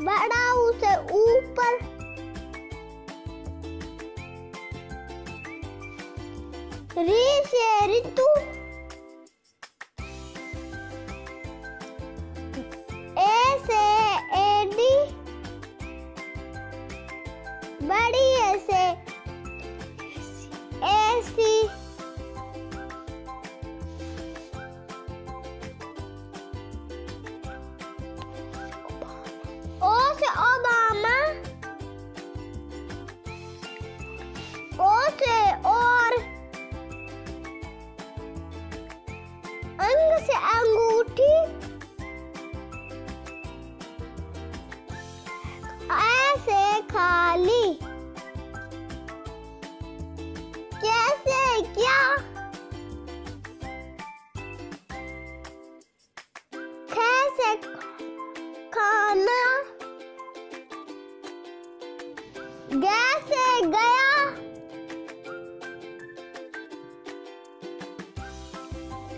बड़ा उसे ऊपर। री से ऋतु। ए से एडी बड़ी से और अंग से अंगूठी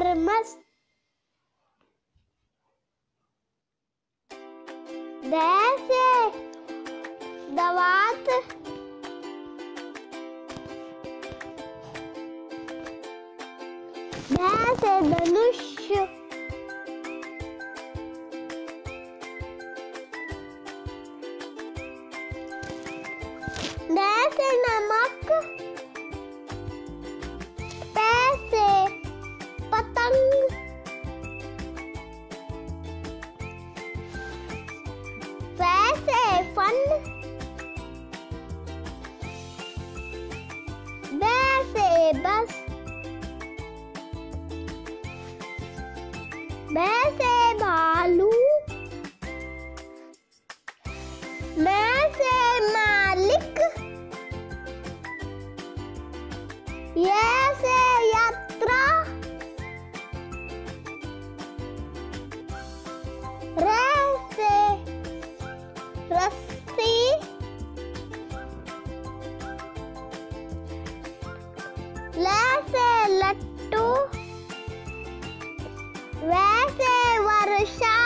थर्मस वैसे दवात वैसे धनुष्य वैसे नमक वैसे वैसे वर्षा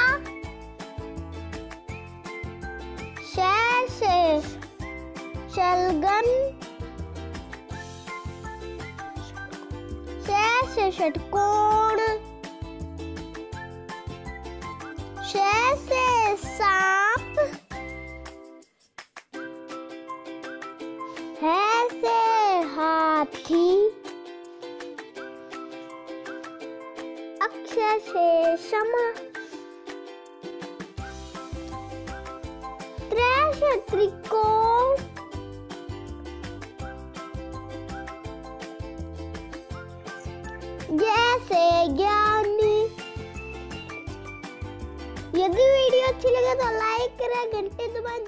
शैसे शलगन शैसे षटकोण शैसे सांप ऐसे हाथी ज्ञानी। यदि वीडियो अच्छी लगे तो लाइक करें घंटे दबाएँ